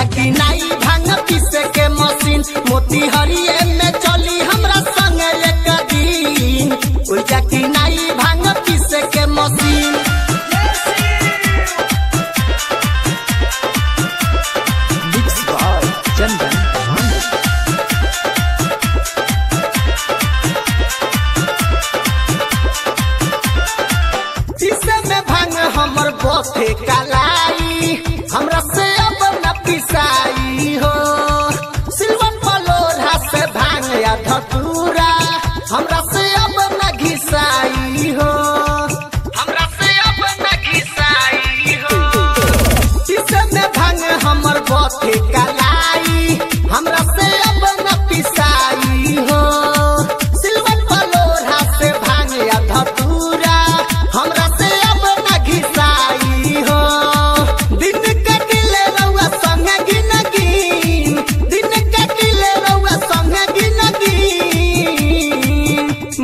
भैया की नाई भाँग पीसे के मशीन? मोती हरिये में चली हमरा संग एक दिन। भैया की नाई भाँग पीसे के मशीन? हमर बखे काला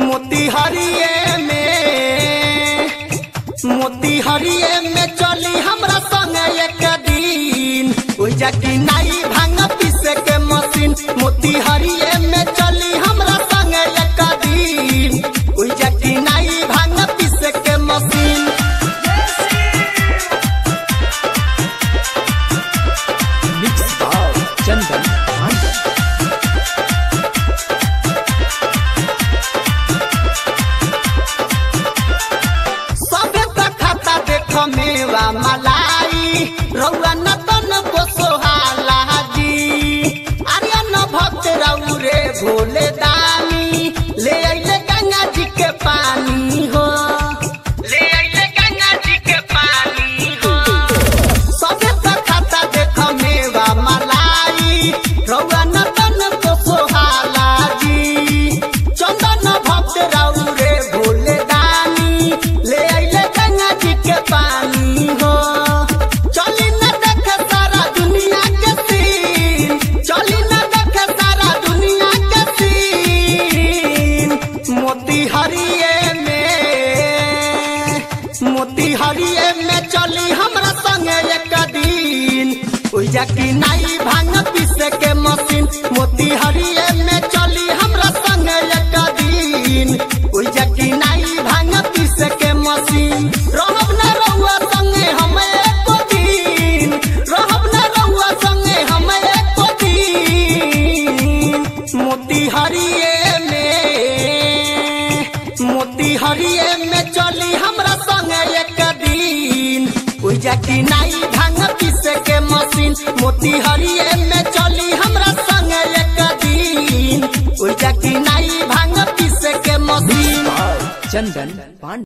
मोतीहरिए में मोतीहरिए में चली हमरा संगे एक दिन। ओ जकी नाई भाँग पीसे के मशीन मोतीहरिए में चली बिहरिए में चली हमरा संगे एक दिन। उजा की नाई भाँग भैया की नाई पीसे के मशीन? मोती हरी में चली हमरा संग एक दिन। उर्जा की नाई भाँग पीसे के मशीन? चंदन पांडे।